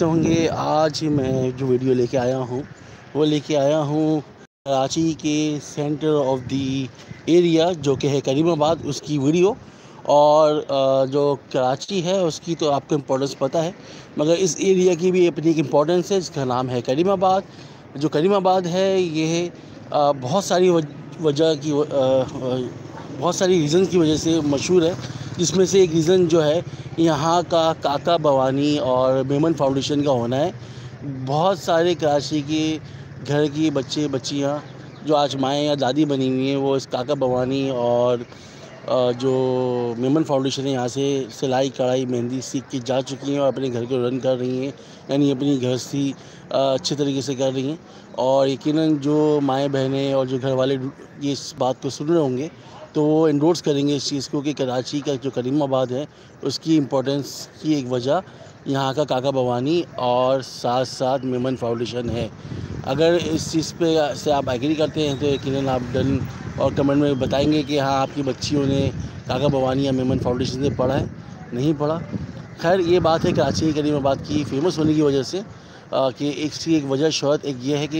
से होंगे। आज मैं जो वीडियो लेके आया हूँ, वो लेके आया हूँ कराची के सेंटर ऑफ़ दी एरिया जो कि है करीमाबाद, उसकी वीडियो। और जो कराची है, उसकी तो आपको इम्पोर्टेंस पता है, मगर इस एरिया की भी अपनी एक इम्पोर्टेंस है, जिसका नाम है करीमाबाद। जो करीमाबाद है, ये बहुत सारी वजह की बहुत सारी रीज़न की वजह से मशहूर है। जिसमें से एक रीज़न जो है, यहाँ का काका भवानी और मेमन फाउंडेशन का होना है। बहुत सारे कराची के घर की बच्चे, बच्चियाँ जो आज माएँ या दादी बनी हुई हैं, वो इस काका भवानी और जो मेमन फाउंडेशन है, यहाँ से सिलाई, कढ़ाई, मेहंदी, सीख के जा चुकी हैं और अपने घर को रन कर रही हैं, यानी अपनी से अच्छे तरीके से कर रही हैं। और यकीनन जो माएँ बहनें और जो घर वाले ये इस बात को सुन रहे होंगे तो वो इंडोर्स करेंगे इस चीज़ को कि कराची का जो करीमाबाद है, उसकी इम्पोर्टेंस की एक वजह यहाँ का काका भवानी और साथ साथ मेमन फाउंडेशन है। अगर इस चीज़ पे से आप एग्री करते हैं तो यकीन आप डन और कमेंट में बताएँगे कि हाँ आपकी बच्चियों ने काका भवानी या मेमन फाउंडेशन से पढ़ा है? नहीं पढ़ा। खैर, ये बात है कराची की बात की फ़ेमस होने की वजह से कि इसकी एक वजह, शहरत एक ये है कि